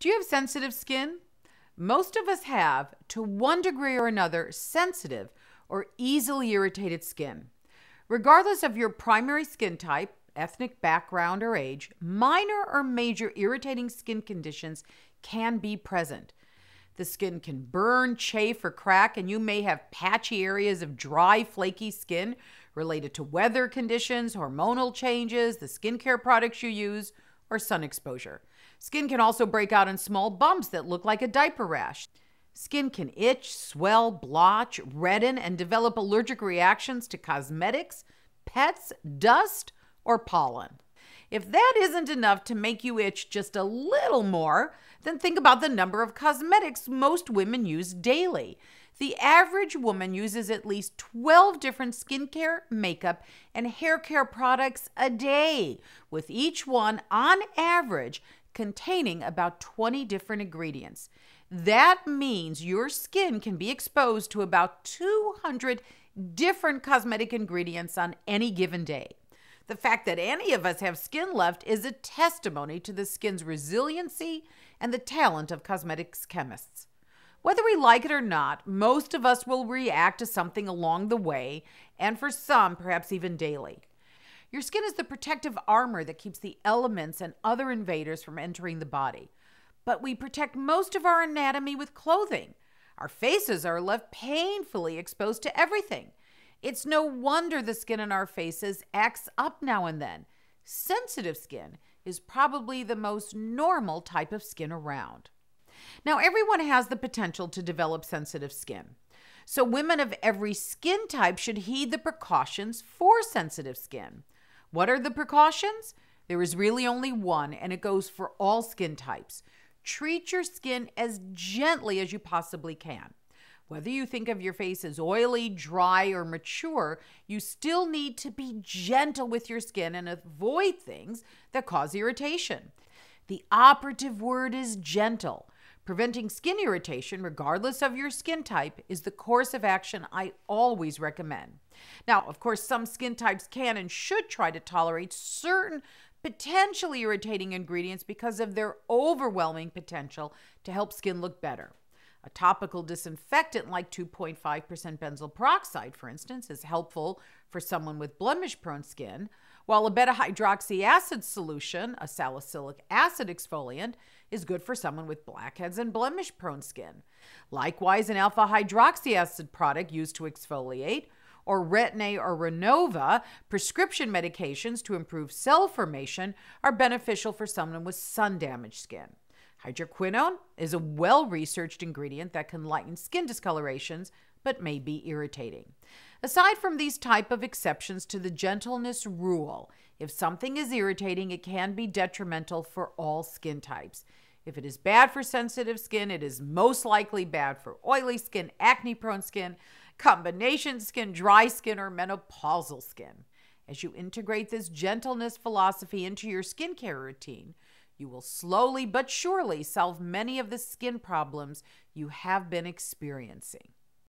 Do you have sensitive skin? Most of us have, to one degree or another, sensitive or easily irritated skin. Regardless of your primary skin type, ethnic background, or age, minor or major irritating skin conditions can be present. The skin can burn, chafe, or crack, and you may have patchy areas of dry, flaky skin related to weather conditions, hormonal changes, the skincare products you use, or sun exposure. Skin can also break out in small bumps that look like a diaper rash. Skin can itch, swell, blotch, redden, and develop allergic reactions to cosmetics, pets, dust, or pollen. If that isn't enough to make you itch just a little more, then think about the number of cosmetics most women use daily. The average woman uses at least 12 different skincare, makeup, and hair care products a day, with each one, on average, containing about 20 different ingredients. That means your skin can be exposed to about 200 different cosmetic ingredients on any given day. The fact that any of us have skin left is a testimony to the skin's resiliency and the talent of cosmetics chemists. Whether we like it or not, most of us will react to something along the way, and for some, perhaps even daily. Your skin is the protective armor that keeps the elements and other invaders from entering the body but we protect most of our anatomy with clothing. Our faces are left painfully exposed to everything. It's no wonder the skin on our faces acts up now and then. Sensitive skin is probably the most normal type of skin around. Now, everyone has the potential to develop sensitive skin. So, women of every skin type should heed the precautions for sensitive skin. What are the precautions? There is really only one, and it goes for all skin types. Treat your skin as gently as you possibly can. Whether you think of your face as oily, dry, or mature, you still need to be gentle with your skin and avoid things that cause irritation. The operative word is gentle. Preventing skin irritation, regardless of your skin type, is the course of action I always recommend. Now, of course, some skin types can and should try to tolerate certain potentially irritating ingredients because of their overwhelming potential to help skin look better. A topical disinfectant like 2.5% benzoyl peroxide, for instance, is helpful for someone with blemish prone skin, while a beta hydroxy acid solution, a salicylic acid exfoliant, is good for someone with blackheads and blemish prone skin. Likewise, an alpha hydroxy acid product used to exfoliate or Retin-A or Renova, prescription medications to improve cell formation are beneficial for someone with sun damaged skin. Hydroquinone is a well researched ingredient that can lighten skin discolorations but may be irritating. Aside from these type of exceptions to the gentleness rule, if something is irritating, it can be detrimental for all skin types. If it is bad for sensitive skin, it is most likely bad for oily skin, acne prone skin, combination skin, dry skin, or menopausal skin. As you integrate this gentleness philosophy into your skincare routine, you will slowly but surely solve many of the skin problems you have been experiencing.